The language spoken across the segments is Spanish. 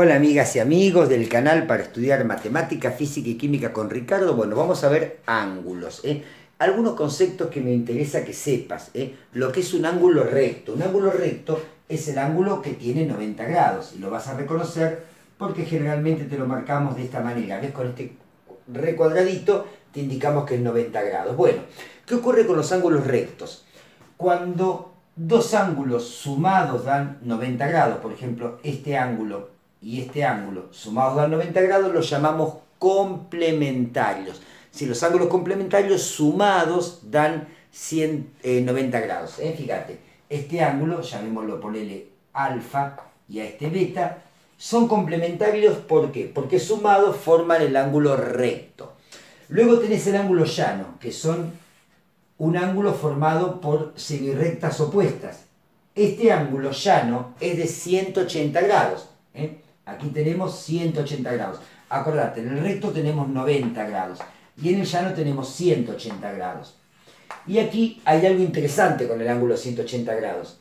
Hola amigas y amigos del canal para estudiar matemática, física y química con Ricardo. Bueno, vamos a ver ángulos. ¿eh? Algunos conceptos que me interesa que sepas. ¿eh? Lo que es un ángulo recto. Un ángulo recto es el ángulo que tiene 90 grados. Y lo vas a reconocer porque generalmente te lo marcamos de esta manera. ¿Ves? Con este recuadradito te indicamos que es 90 grados. Bueno, ¿qué ocurre con los ángulos rectos? Cuando dos ángulos sumados dan 90 grados, por ejemplo, este ángulo y este ángulo sumados a 90 grados los llamamos complementarios. Si los ángulos complementarios sumados dan 190 eh, grados. ¿eh? Fíjate, este ángulo, llamémoslo por L alfa y a este beta, son complementarios ¿por qué? Porque sumados forman el ángulo recto. Luego tenés el ángulo llano, que son un ángulo formado por semirrectas opuestas. Este ángulo llano es de 180 grados. ¿eh? Aquí tenemos 180 grados. Acordate, en el recto tenemos 90 grados y en el llano tenemos 180 grados. Y aquí hay algo interesante con el ángulo 180 grados.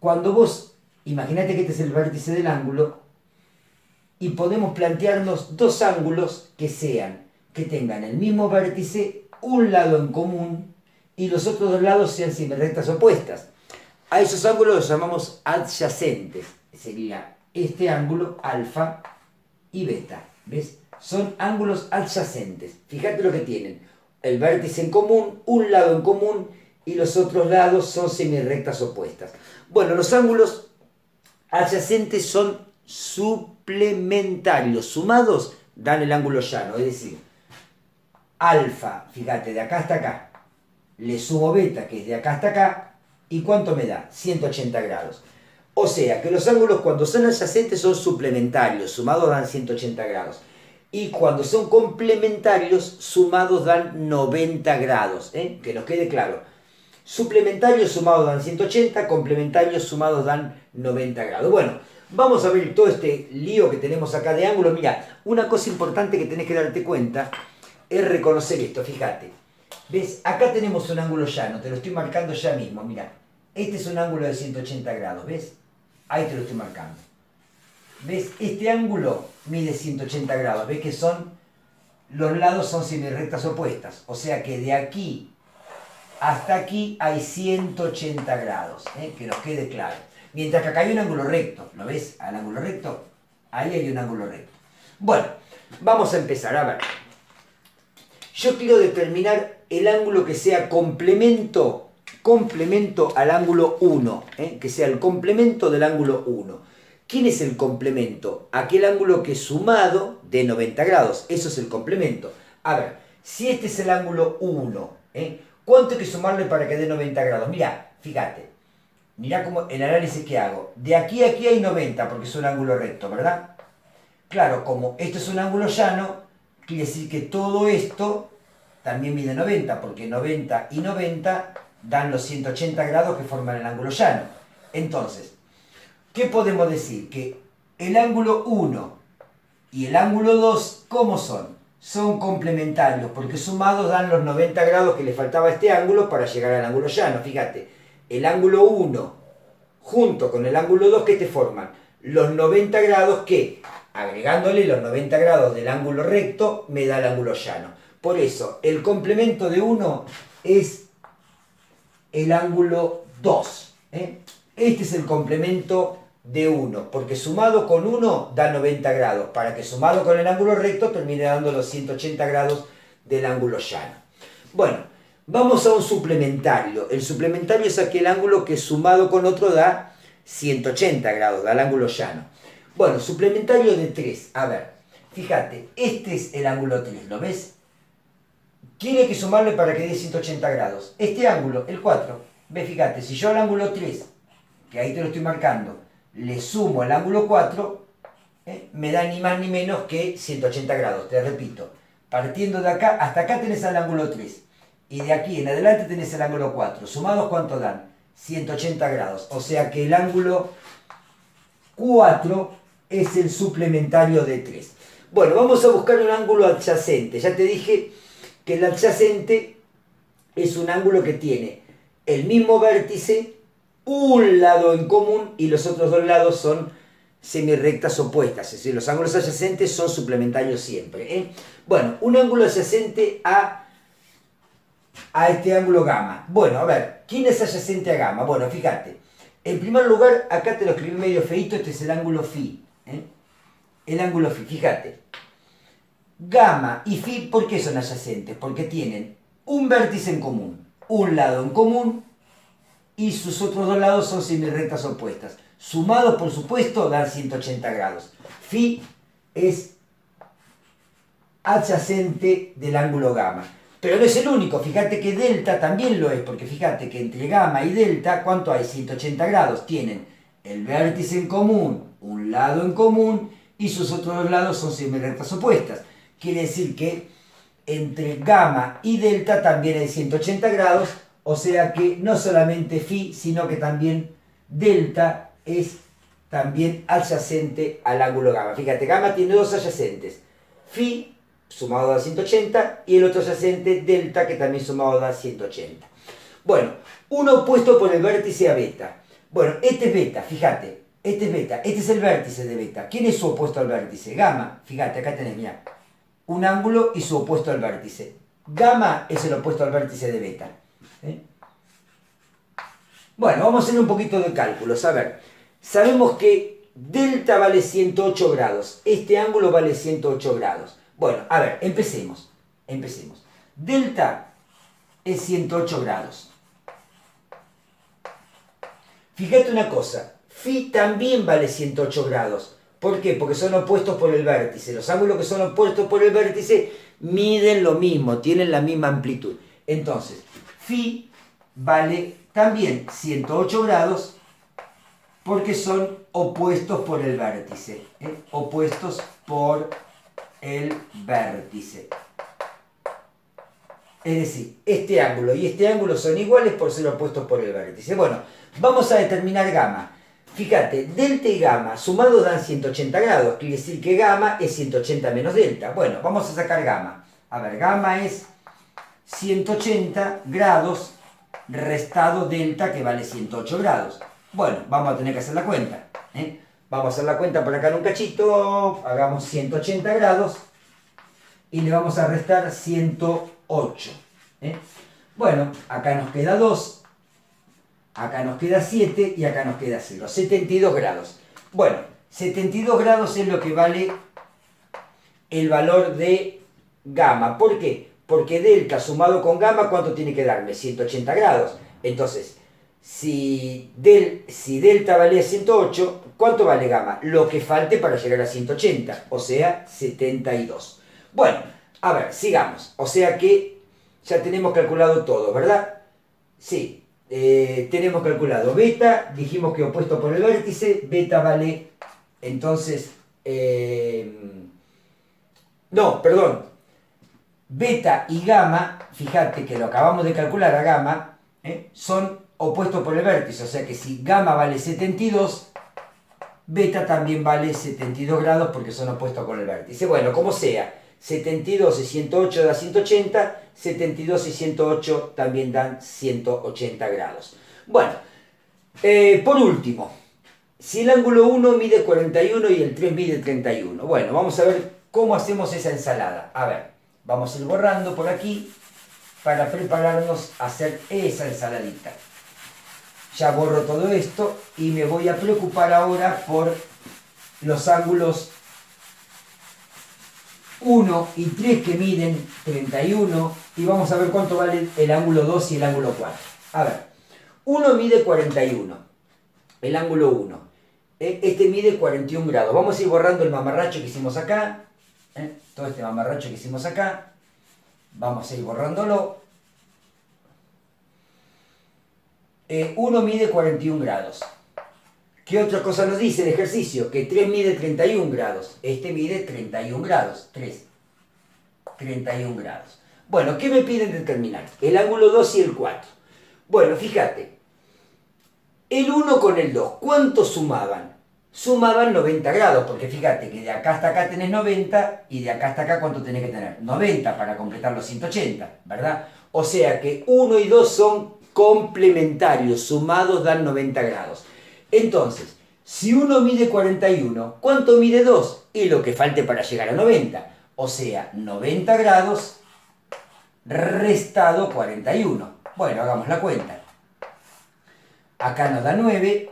Cuando vos, imagínate que este es el vértice del ángulo, y podemos plantearnos dos ángulos que sean, que tengan el mismo vértice, un lado en común, y los otros dos lados sean rectas opuestas. A esos ángulos los llamamos adyacentes. Sería este ángulo alfa y beta. ¿Ves? Son ángulos adyacentes. Fíjate lo que tienen. El vértice en común, un lado en común y los otros lados son semirrectas opuestas. Bueno, los ángulos adyacentes son suplementarios. Sumados dan el ángulo llano. Es decir, alfa, fíjate, de acá hasta acá. Le sumo beta, que es de acá hasta acá. ¿Y cuánto me da? 180 grados. O sea, que los ángulos cuando son adyacentes son suplementarios, sumados dan 180 grados. Y cuando son complementarios, sumados dan 90 grados. ¿eh? Que nos quede claro. Suplementarios sumados dan 180, complementarios sumados dan 90 grados. Bueno, vamos a ver todo este lío que tenemos acá de ángulos. Mira, una cosa importante que tenés que darte cuenta es reconocer esto, fíjate. ¿Ves? Acá tenemos un ángulo llano, te lo estoy marcando ya mismo, mira. Este es un ángulo de 180 grados, ¿ves? Ahí te lo estoy marcando. ¿Ves? Este ángulo mide 180 grados. ¿Ves que son, los lados son semirrectas opuestas? O sea que de aquí hasta aquí hay 180 grados. ¿eh? Que nos quede claro. Mientras que acá hay un ángulo recto. ¿Lo ves? Al ángulo recto. Ahí hay un ángulo recto. Bueno, vamos a empezar. A ver. Yo quiero determinar el ángulo que sea complemento complemento al ángulo 1, ¿eh? que sea el complemento del ángulo 1. ¿Quién es el complemento? Aquel ángulo que sumado de 90 grados, eso es el complemento. A ver, si este es el ángulo 1, ¿eh? ¿cuánto hay que sumarle para que dé 90 grados? Mira, fíjate, mira cómo el análisis que hago. De aquí a aquí hay 90 porque es un ángulo recto, ¿verdad? Claro, como esto es un ángulo llano, quiere decir que todo esto también mide 90, porque 90 y 90 dan los 180 grados que forman el ángulo llano. Entonces, ¿qué podemos decir? Que el ángulo 1 y el ángulo 2, ¿cómo son? Son complementarios, porque sumados dan los 90 grados que le faltaba a este ángulo para llegar al ángulo llano. Fíjate, el ángulo 1 junto con el ángulo 2 que te forman los 90 grados que, agregándole los 90 grados del ángulo recto, me da el ángulo llano. Por eso, el complemento de 1 es el ángulo 2. ¿eh? Este es el complemento de 1, porque sumado con 1 da 90 grados, para que sumado con el ángulo recto termine dando los 180 grados del ángulo llano. Bueno, vamos a un suplementario. El suplementario es aquel ángulo que sumado con otro da 180 grados, da el ángulo llano. Bueno, suplementario de 3. A ver, fíjate, este es el ángulo 3, ¿lo ves? ¿Quién hay que sumarle para que dé 180 grados? Este ángulo, el 4. Ve, fíjate, si yo al ángulo 3, que ahí te lo estoy marcando, le sumo el ángulo 4, ¿eh? me da ni más ni menos que 180 grados, te repito. Partiendo de acá, hasta acá tenés el ángulo 3. Y de aquí en adelante tenés el ángulo 4. Sumados, ¿cuánto dan? 180 grados. O sea que el ángulo 4 es el suplementario de 3. Bueno, vamos a buscar un ángulo adyacente. Ya te dije que el adyacente es un ángulo que tiene el mismo vértice, un lado en común y los otros dos lados son semirrectas opuestas, es decir, los ángulos adyacentes son suplementarios siempre. ¿eh? Bueno, un ángulo adyacente a, a este ángulo gamma. Bueno, a ver, ¿quién es adyacente a gamma? Bueno, fíjate, en primer lugar, acá te lo escribí medio feito, este es el ángulo phi. ¿eh? El ángulo phi, fíjate. Gamma y phi, ¿por qué son adyacentes? Porque tienen un vértice en común, un lado en común y sus otros dos lados son semirrectas opuestas. Sumados, por supuesto, dan 180 grados. Phi es adyacente del ángulo gamma. Pero no es el único, fíjate que delta también lo es, porque fíjate que entre gamma y delta, ¿cuánto hay? 180 grados. Tienen el vértice en común, un lado en común, y sus otros dos lados son semirrectas opuestas. Quiere decir que entre gamma y delta también hay 180 grados, o sea que no solamente phi, sino que también delta es también adyacente al ángulo gamma. Fíjate, gamma tiene dos adyacentes. Phi sumado da 180 y el otro adyacente delta que también sumado da 180. Bueno, uno opuesto por el vértice a beta. Bueno, este es beta, fíjate, este es beta, este es el vértice de beta. ¿Quién es su opuesto al vértice? Gamma, fíjate, acá tenés, mira, un ángulo y su opuesto al vértice. Gamma es el opuesto al vértice de beta. ¿eh? Bueno, vamos a hacer un poquito de cálculos. A ver, Sabemos que delta vale 108 grados. Este ángulo vale 108 grados. Bueno, a ver, empecemos. Empecemos. Delta es 108 grados. Fíjate una cosa. Phi también vale 108 grados. ¿Por qué? Porque son opuestos por el vértice. Los ángulos que son opuestos por el vértice miden lo mismo, tienen la misma amplitud. Entonces, Phi vale también 108 grados porque son opuestos por el vértice. ¿eh? Opuestos por el vértice. Es decir, este ángulo y este ángulo son iguales por ser opuestos por el vértice. Bueno, vamos a determinar gamma. Fíjate, delta y gamma sumados dan 180 grados. Quiere decir que gamma es 180 menos delta. Bueno, vamos a sacar gamma. A ver, gamma es 180 grados restado delta que vale 108 grados. Bueno, vamos a tener que hacer la cuenta. ¿eh? Vamos a hacer la cuenta por acá en un cachito. Hagamos 180 grados. Y le vamos a restar 108. ¿eh? Bueno, acá nos queda 2. Acá nos queda 7 y acá nos queda 0. 72 grados. Bueno, 72 grados es lo que vale el valor de gamma. ¿Por qué? Porque delta sumado con gamma, ¿cuánto tiene que darme? 180 grados. Entonces, si, del, si delta valía 108, ¿cuánto vale gamma? Lo que falte para llegar a 180, o sea, 72. Bueno, a ver, sigamos. O sea que ya tenemos calculado todo, ¿verdad? Sí, eh, tenemos calculado beta, dijimos que opuesto por el vértice, beta vale, entonces, eh, no, perdón, beta y gamma, fíjate que lo acabamos de calcular a gamma, eh, son opuesto por el vértice, o sea que si gamma vale 72, beta también vale 72 grados porque son opuestos con el vértice. Bueno, como sea, 72 y 108 da 180, 72 y 108 también dan 180 grados. Bueno, eh, por último, si el ángulo 1 mide 41 y el 3 mide 31, bueno, vamos a ver cómo hacemos esa ensalada. A ver, vamos a ir borrando por aquí para prepararnos a hacer esa ensaladita ya borro todo esto y me voy a preocupar ahora por los ángulos 1 y 3 que miden 31 y vamos a ver cuánto vale el ángulo 2 y el ángulo 4. A ver, 1 mide 41, el ángulo 1. E, este mide 41 grados. Vamos a ir borrando el mamarracho que hicimos acá. ¿eh? Todo este mamarracho que hicimos acá. Vamos a ir borrándolo. 1 eh, mide 41 grados. ¿Qué otra cosa nos dice el ejercicio? Que 3 mide 31 grados. Este mide 31 grados. 3. 31 grados. Bueno, ¿qué me piden determinar? El ángulo 2 y el 4. Bueno, fíjate. El 1 con el 2, ¿cuánto sumaban? Sumaban 90 grados, porque fíjate que de acá hasta acá tenés 90 y de acá hasta acá ¿cuánto tenés que tener? 90 para completar los 180, ¿verdad? O sea que 1 y 2 son complementarios, sumados dan 90 grados. Entonces, Si uno mide 41, ¿cuánto mide 2? Y lo que falte para llegar a 90. O sea, 90 grados restado 41. Bueno, hagamos la cuenta. Acá nos da 9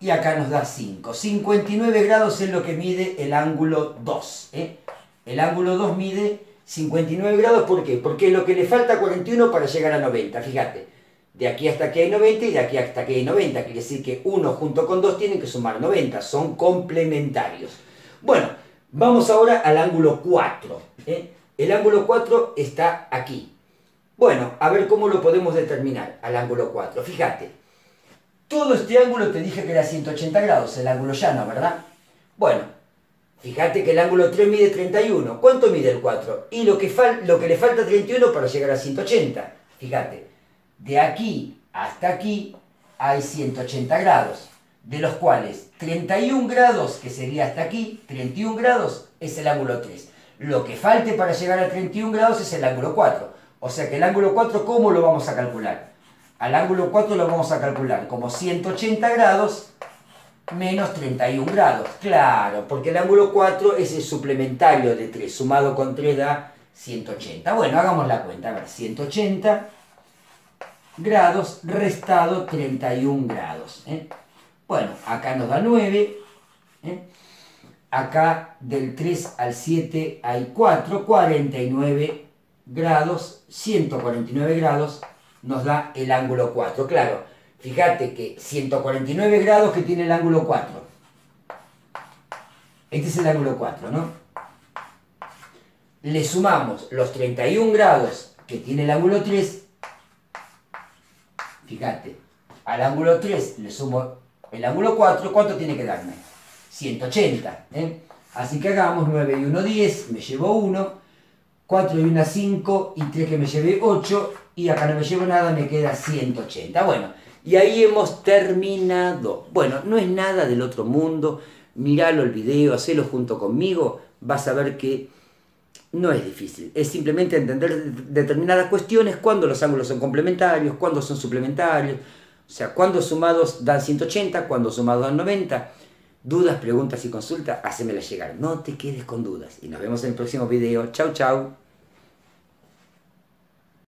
y acá nos da 5. 59 grados es lo que mide el ángulo 2. ¿eh? El ángulo 2 mide 59 grados, ¿por qué? Porque es lo que le falta a 41 para llegar a 90. Fíjate, de aquí hasta aquí hay 90 y de aquí hasta aquí hay 90. Quiere decir que 1 junto con 2 tienen que sumar 90. Son complementarios. Bueno, vamos ahora al ángulo 4. ¿eh? El ángulo 4 está aquí. Bueno, a ver cómo lo podemos determinar al ángulo 4. Fíjate, todo este ángulo te dije que era 180 grados, el ángulo llano, ¿verdad? Bueno, fíjate que el ángulo 3 mide 31. ¿Cuánto mide el 4? Y lo que, lo que le falta 31 para llegar a 180. Fíjate, de aquí hasta aquí hay 180 grados, de los cuales 31 grados, que sería hasta aquí, 31 grados es el ángulo 3. Lo que falte para llegar a 31 grados es el ángulo 4. O sea que el ángulo 4, ¿cómo lo vamos a calcular? Al ángulo 4 lo vamos a calcular como 180 grados menos 31 grados. Claro, porque el ángulo 4 es el suplementario de 3, sumado con 3 da 180. Bueno, hagamos la cuenta. A ver, 180 grados restado 31 grados. ¿eh? Bueno, acá nos da 9. ¿eh? Acá del 3 al 7 hay 4, 49 grados, 149 grados nos da el ángulo 4. Claro, fíjate que 149 grados que tiene el ángulo 4. Este es el ángulo 4, ¿no? Le sumamos los 31 grados que tiene el ángulo 3. Fíjate, al ángulo 3 le sumo el ángulo 4. ¿Cuánto tiene que darme? 180. ¿eh? Así que hagamos 9 y 1, 10, me llevo 1, 4 y 1, 5 y 3 que me llevé 8 y acá no me llevo nada, me queda 180. Bueno, y ahí hemos terminado. Bueno, no es nada del otro mundo, miralo el video, hacelo junto conmigo, vas a ver que no es difícil, es simplemente entender determinadas cuestiones, cuando los ángulos son complementarios, cuando son suplementarios, o sea, cuando sumados dan 180, cuando sumados dan 90 Dudas, preguntas y consultas, hacémelas llegar. No te quedes con dudas. Y nos vemos en el próximo video. Chau, chau.